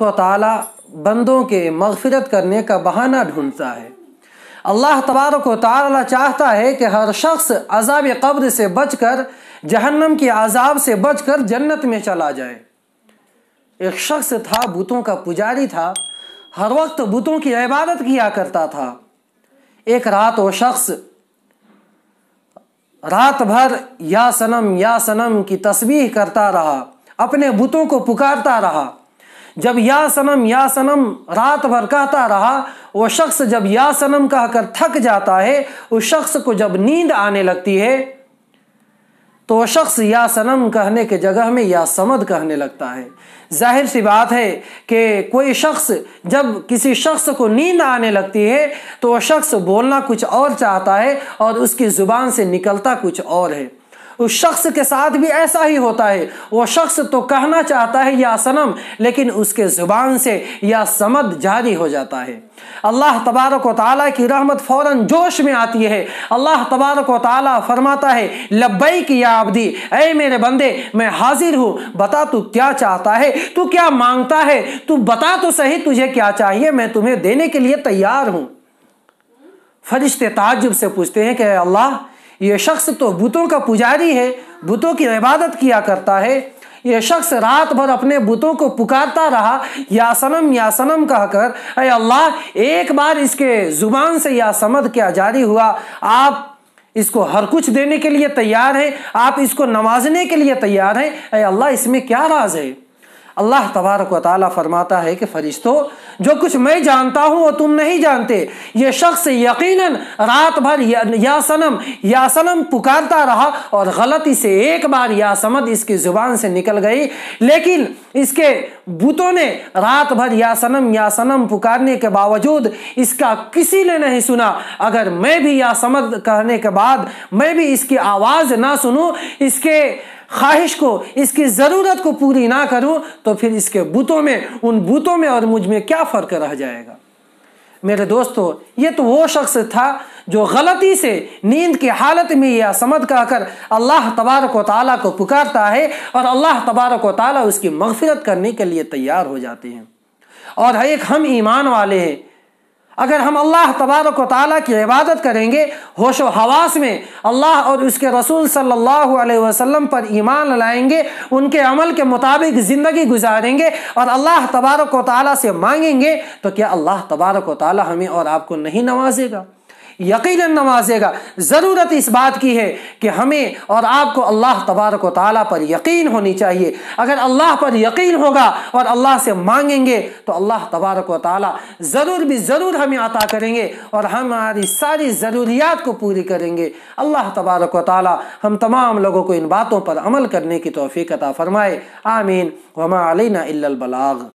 ताला बंदों के मगफिरत करने का बहाना ढूंढता है। अल्लाह तबारक ताला चाहता है कि हर शख्स अजाब कब्र से बचकर, जहन्नम के अजाब से बचकर जन्नत में चला जाए। एक शख्स था बुतों का पुजारी था। हर वक्त बुतों की इबादत किया करता था। एक रात वो शख्स रात भर या सनम या सनम की तस्बीह करता रहा, अपने बुतों को पुकारता रहा। जब या सनम या सनम रात भर कहता रहा, वो शख्स जब या सनम कहकर थक जाता है, उस शख्स को जब नींद आने लगती है तो वह शख्स या सनम कहने के जगह में या समद कहने लगता है। ज़ाहिर सी बात है कि कोई शख्स जब किसी शख्स को नींद आने लगती है तो वह शख्स बोलना कुछ और चाहता है और उसकी ज़ुबान से निकलता कुछ और है। उस शख्स के साथ भी ऐसा ही होता है। वो शख्स तो कहना चाहता है, या सनम लेकिन उसके ज़ुबान से या समद जारी हो जाता है। अल्लाह तबारक ताला की रहमत फ़ौरन जोश में आती है। अल्लाह तबारक ताला फरमाता है लब्बई की या अबदी, ऐ मेरे बंदे, मैं हाजिर हूँ, बता तू क्या चाहता है? तू क्या माँगता है? तू बता तो सही तुझे क्या चाहिए, मैं तुम्हें देने के लिए तैयार हूँ। फरिश्ते ताजुब से पूछते हैं कि, अल्लाह ये शख्स तो बुतों का पुजारी है बुतों की इबादत किया करता है। ये शख्स रात भर अपने बुतों को पुकारता रहा या सनम या सनम कहकर, अरे अल्लाह, एक बार इसके ज़ुबान से या समद क्या जारी हुआ? आप इसको हर कुछ देने के लिए तैयार हैं, आप इसको नवाजने के लिए तैयार हैं? अरे अल्लाह, इसमें क्या राज है? अल्लाह तबारक वाली फरमाता है कि फरिश्तों जो कुछ मैं जानता हूँ वो तुम नहीं जानते। ये शख्स यकीनन रात भर या, या सनम या सनम पुकारता रहा और गलती से एक बार या समद इसकी ज़ुबान से निकल गई। लेकिन इसके बूतों ने रात भर या सनम या सनम पुकारने के बावजूद इसका किसी ने नहीं सुना। अगर मैं भी या समद कहने के बाद मैं भी इसकी आवाज़ ना सुनूँ इसके ख्वाहिश को, इसकी ज़रूरत को पूरी ना करूँ तो फिर इसके बूतों में, उन बूतों में और मुझमें क्या फ़र्क रह जाएगा? मेरे दोस्तों, ये तो वो शख्स था जो गलती से नींद की हालत में या समझ कहकर अल्लाह तबारक ताला को पुकारता है और अल्लाह तबारक ताला उसकी मगफिरत करने के लिए तैयार हो जाते हैं। और एक हम ईमान वाले हैं अगर हम अल्लाह तबारक ताली की इबादत करेंगे, होश व हवास में अल्लाह और उसके रसूल सल्लल्लाहु अलैहि वसल्लम पर ईमान लाएँगे, उनके अमल के मुताबिक ज़िंदगी गुजारेंगे और अल्लाह तबारक ताली से मांगेंगे तो क्या अल्लाह तबारक ताली हमें और आपको नहीं नवाजेगा? यकीन नवाजेगा, ज़रूरत इस बात की है कि हमें और आपको अल्लाह तबारक ताली पर यकीन होनी चाहिए। अगर अल्लाह पर यकीन होगा और अल्लाह से मांगेंगे तो अल्लाह तबारक ताली ज़रूर भी ज़रूर हमें अता करेंगे और हमारी सारी ज़रूरियात को पूरी करेंगे। अल्लाह तबारक ताली हम तमाम लोगों को इन बातों पर अमल करने की तोफ़ी अता फ़रमाए। आमीन। वमा अलैना बलाग।